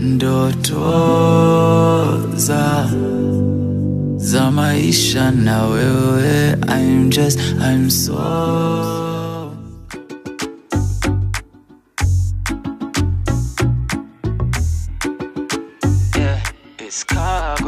ndoto za za maisha na wewe I'm just I'm so. Yeah, it's Kagwe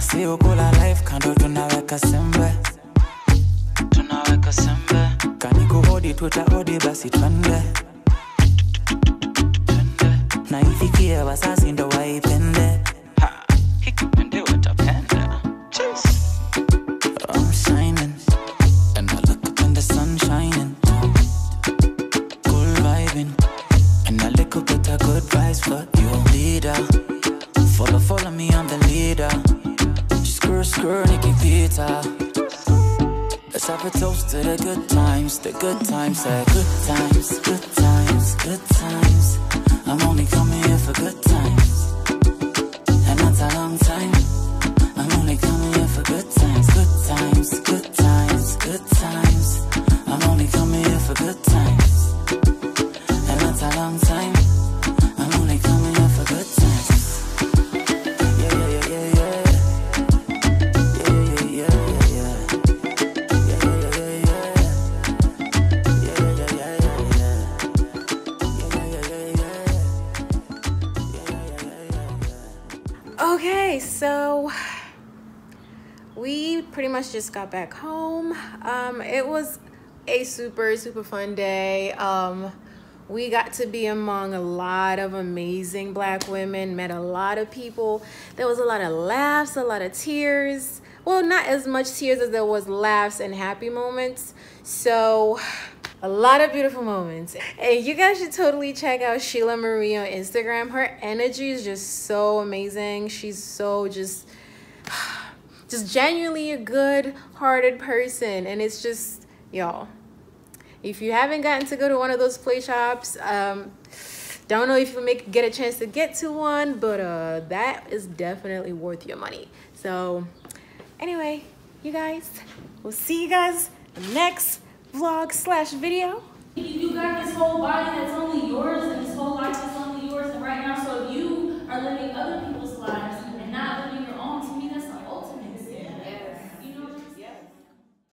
si life kando tunaweka sembe. Tunaweka sembe. Kani kuhodi basi twende. Na wasasi ndo waipende. I'm shining. And I look up the sun shining. Cool vibing. And a little bit of good vibes for your leader. Follow, follow me, I'm the Peter Let's have a toast to the good times, the good times, the good times, good times, good times. I'm only coming here for good times, and that's a long time. Okay, so we pretty much just got back home. Um, it was a super, super fun day. Um, we got to be among a lot of amazing black women, met a lot of people. There was a lot of laughs, a lot of tears. Well, not as much tears as there was laughs and happy moments. So, a lot of beautiful moments. And you guys should totally check out Shelah Marie on Instagram. Her energy is just so amazing. She's so just just genuinely a good-hearted person and it's just y'all if you haven't gotten to go to one of those play shops um don't know if you make get a chance to get to one but uh that is definitely worth your money so anyway you guys we'll see you guys next vlog slash video. You got this whole body that's only